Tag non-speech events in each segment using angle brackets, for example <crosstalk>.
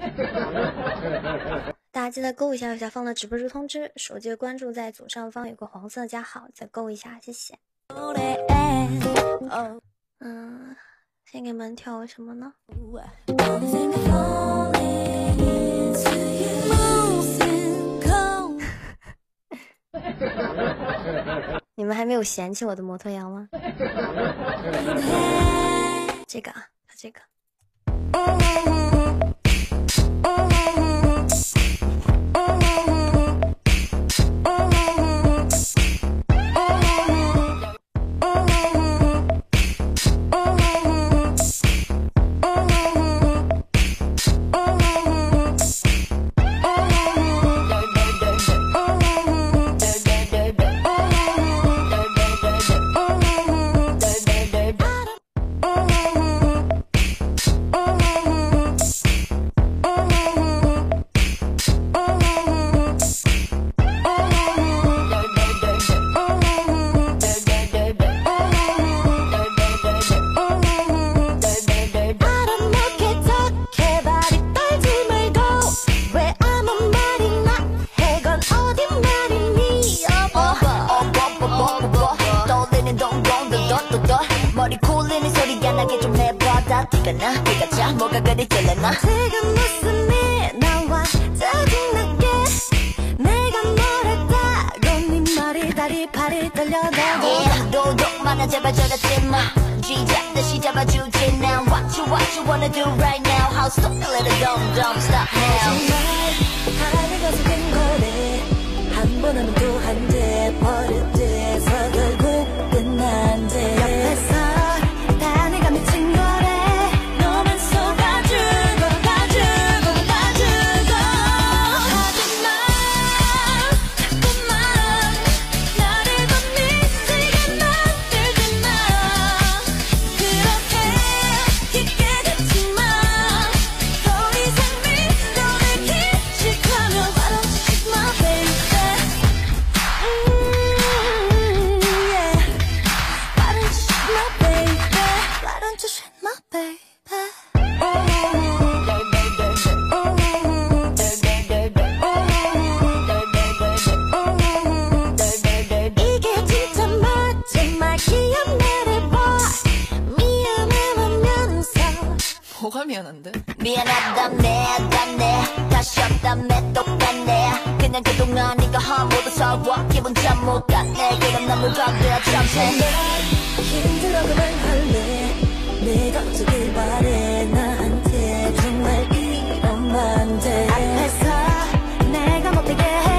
<laughs> 大家记得勾一下，一下放的直播室通知，手机关注在左上方有个黄色加号，再勾一下，谢谢。嗯，先给你们跳个什么呢？<laughs> 你们还没有嫌弃我的摩托羊吗？这个啊，这个。 뽀뽀뽀 떠올리는 동공도 덧떠떠 머리 굴리는 소리가 나게 좀 해봐 다 티가 나? 티가 자 뭐가 그리 결레나? 지금 무슨 일 나와 짜증나게. 내가 뭐랬다고 네 머리 다리 팔이 떨려도 yeah, 도둑 많아 제발 저러지 마. 쥐잡 다시 잡아주지 now What you what you wanna do right now? How stop a little dumb dumb stop now. 정말 하늘과 속에 괜찮은데? 미안하다네 안네 다시 없다네 똑같네 그냥 그동안 네가 허무도 서워. 기분 잘못 갔네 그럼 난 물건들어 참새 힘들어 그만할래. 내가 어쩌길 바래. 나한테 정말 이러면 돼 앞에서 내가 못되게 해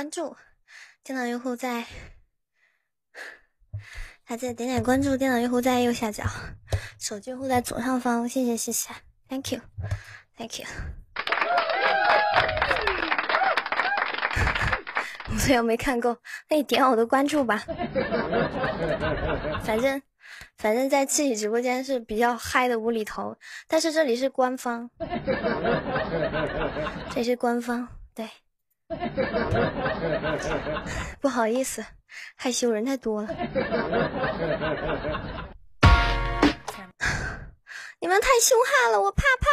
关注，电脑用户在，还记得点点关注，电脑用户在右下角，手机用户在左上方，谢谢谢谢，Thank you，Thank you。<laughs> <laughs> 我虽然没看够，那你点我的关注吧。反正，反正在自己直播间是比较嗨的无厘头，但是这里是官方，<laughs> 这里是官方，对。<laughs> 不好意思，害羞人太多了。<laughs> 你们太凶悍了，我怕怕。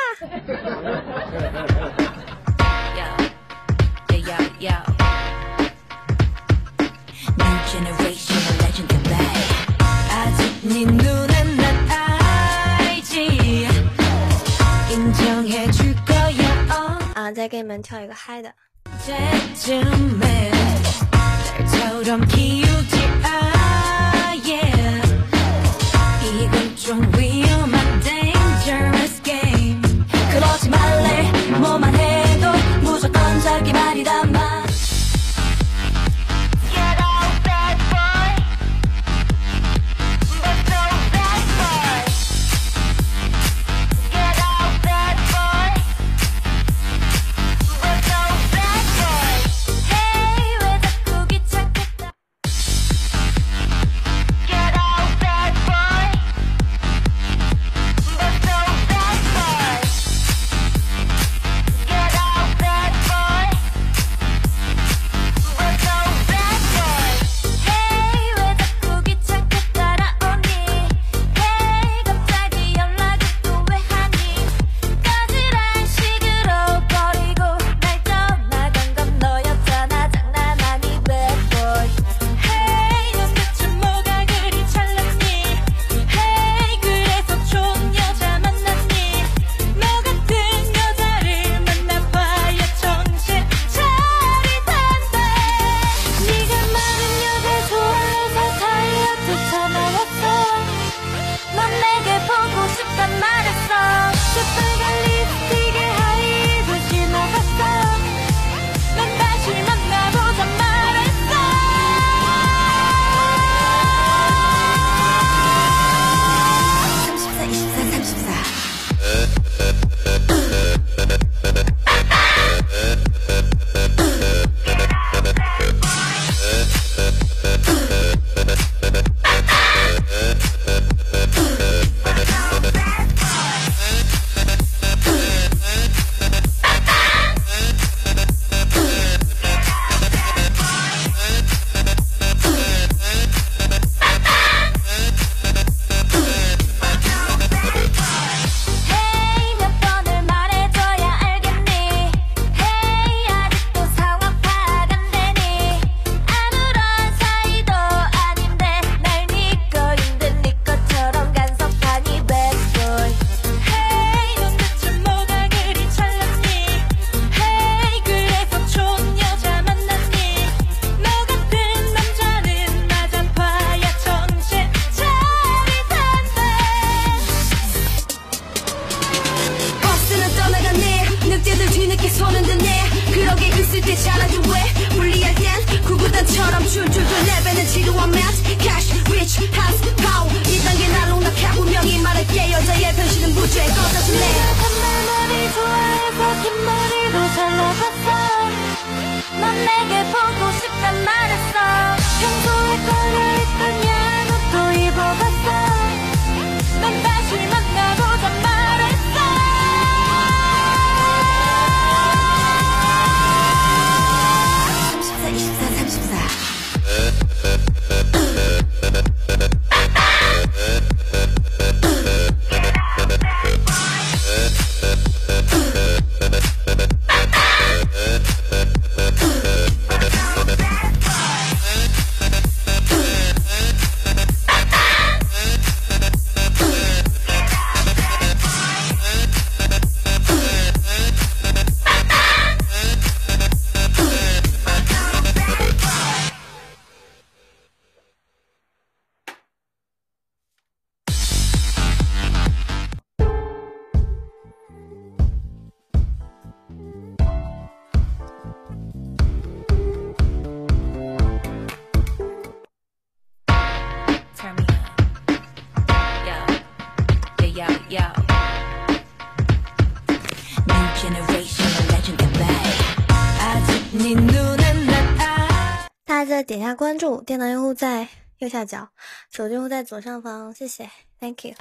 啊，再给你们跳一个嗨的。 쟤쯤에 날처럼 키우지 아예 이건 좀 위험해 손은 드네 그러게 있을 때 잘하지 왜? 불리할 땐 구구단처럼 줄줄줄 내뱉는 지루한 math cash rich house power. 이 단계 날 농락해 분명히 말할게. 여자의 변신은 무죄. 꺼져줄래? 넌 내게 보고 싶단 말했어. 평소에 꺼려 있던 야 大家记得点一下关注电脑用户在右下角手机用户在左上方谢谢。Thankyou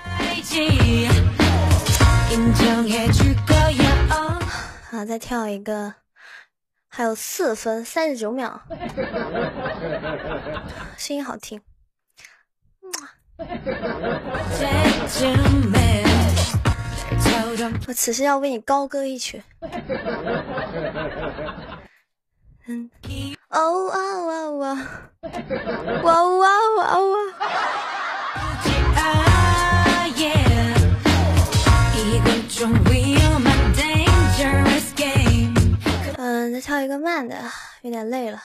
好再跳一个还有四分三十九秒。<laughs> 声音好听。<laughs> 我此时要为你高歌一曲。嗯，哦哦哦哦，哇哇哇哇！嗯，再跳一个慢的，有点累了。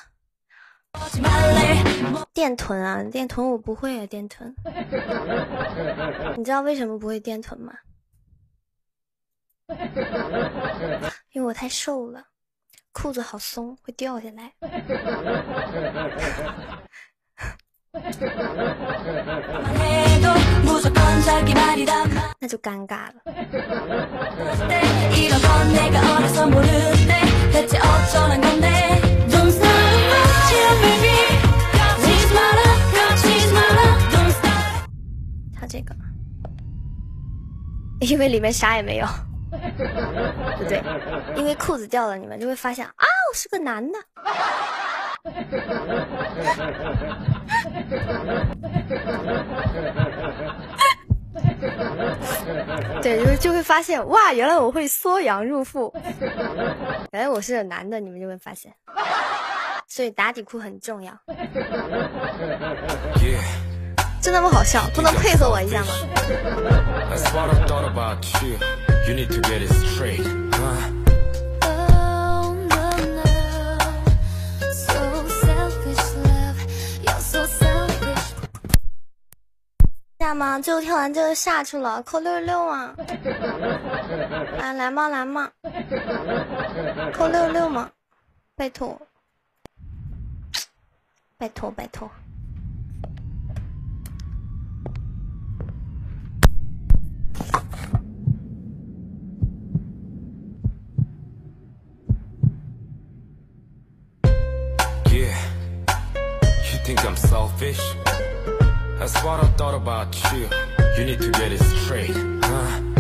电臀啊，电臀我不会啊，电臀。<laughs> 你知道为什么不会电臀吗？因为我太瘦了，裤子好松，会掉下来。<laughs> 那就尴尬了。<laughs> 因为里面啥也没有。不 <laughs> 对，因为裤子掉了，你们就会发现啊，我是个男的。<laughs> 对，就就会发现哇，原来我会缩阳入腹，原来我是个男的，你们就会发现，所以打底裤很重要。真那么好笑，不能配合我一下吗？<laughs> 下吗？最后跳完这个下去了，扣六十六啊！来来嘛来嘛，扣六十六嘛，拜托，拜托拜托。That's what I thought about you. You need to get it straight, huh?